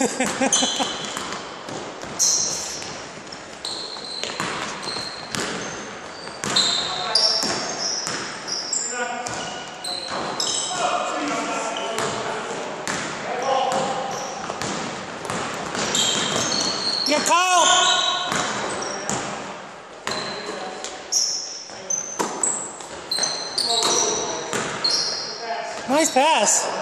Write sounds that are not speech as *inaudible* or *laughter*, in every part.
Get out! Nice pass.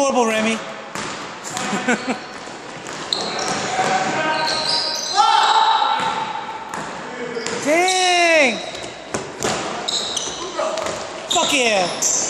Horrible, Remy. Dang! Fuck yeah!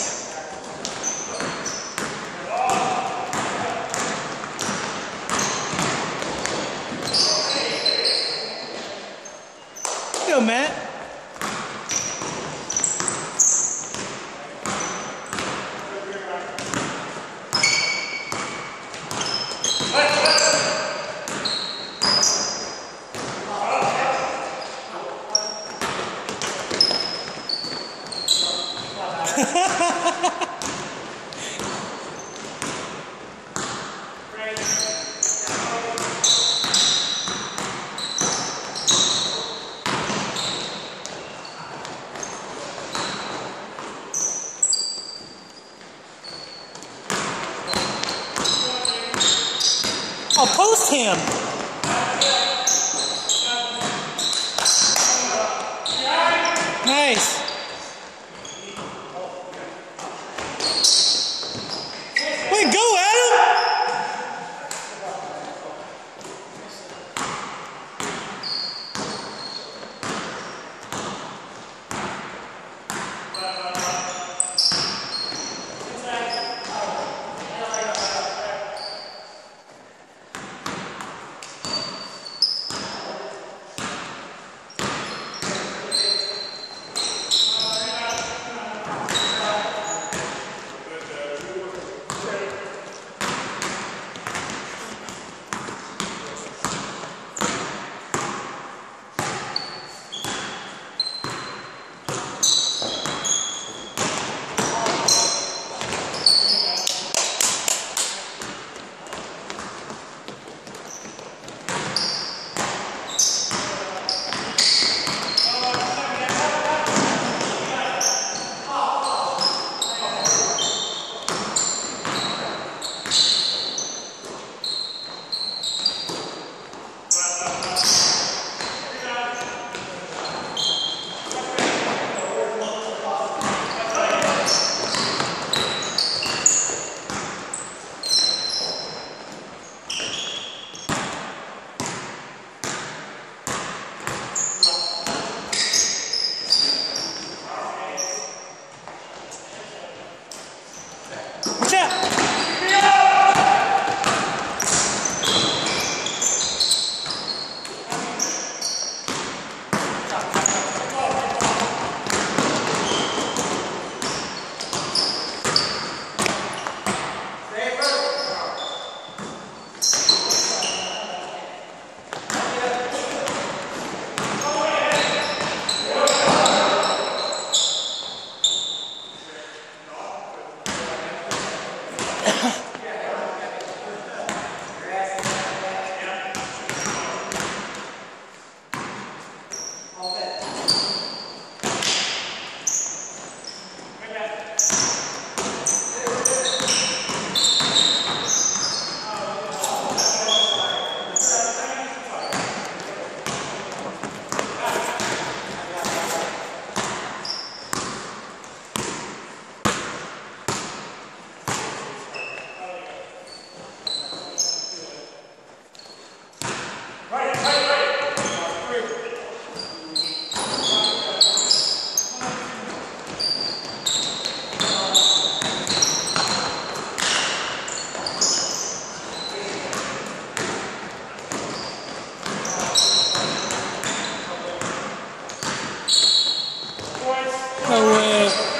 nowhere.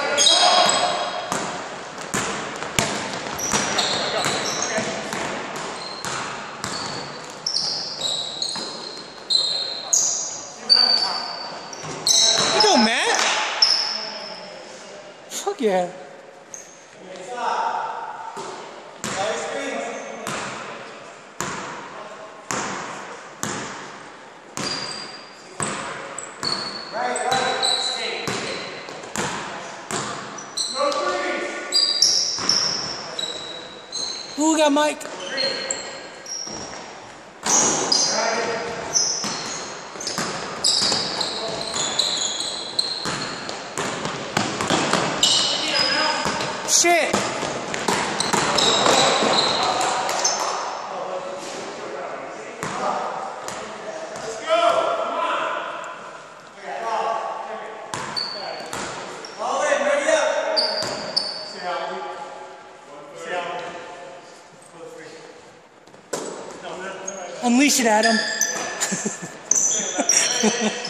yeah. Who got Unleash it, Adam. *laughs*